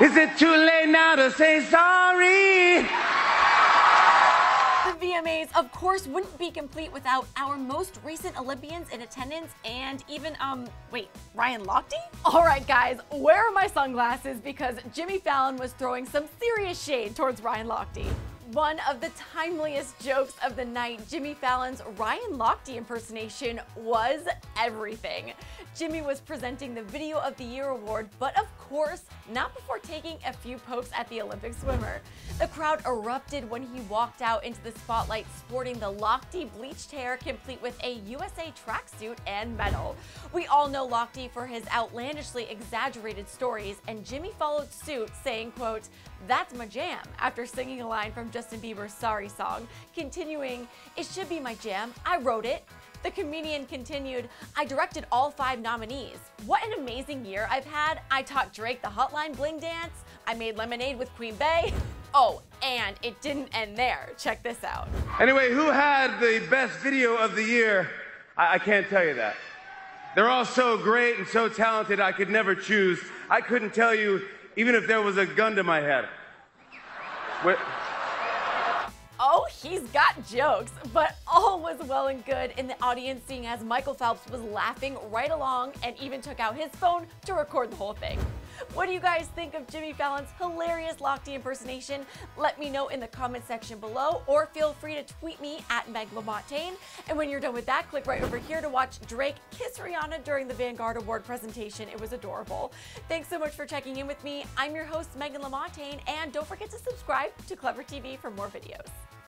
Is it too late now to say sorry? The VMAs, of course, wouldn't be complete without our most recent Olympians in attendance and even, um, wait, Ryan Lochte? All right, guys, where are my sunglasses? Because Jimmy Fallon was throwing some serious shade towards Ryan Lochte. One of the timeliest jokes of the night, Jimmy Fallon's Ryan Lochte impersonation was everything. Jimmy was presenting the Video of the Year award, but of course, not before taking a few pokes at the Olympic swimmer. The crowd erupted when he walked out into the spotlight sporting the Lochte bleached hair complete with a USA tracksuit and medal. We all know Lochte for his outlandishly exaggerated stories, and Jimmy followed suit saying, quote, that's my jam, after singing a line from Justin Bieber's Sorry song, continuing, It should be my jam, I wrote it. The comedian continued, I directed all five nominees. What an amazing year I've had. I taught Drake the Hotline Bling dance. I made lemonade with Queen Bey. Oh, and it didn't end there. Check this out. Anyway, who had the best video of the year? I, I can't tell you that. They're all so great and so talented, I could never choose. I couldn't tell you even if there was a gun to my head. Wait. He's got jokes, but all was well and good in the audience seeing as Michael Phelps was laughing right along and even took out his phone to record the whole thing. What do you guys think of Jimmy Fallon's hilarious Lochte impersonation? Let me know in the comment section below or feel free to tweet me at Meg LaMontagne. And when you're done with that, click right over here to watch Drake kiss Rihanna during the Vanguard Award presentation. It was adorable. Thanks so much for checking in with me. I'm your host, Megan LaMontagne, and don't forget to subscribe to Clevver TV for more videos.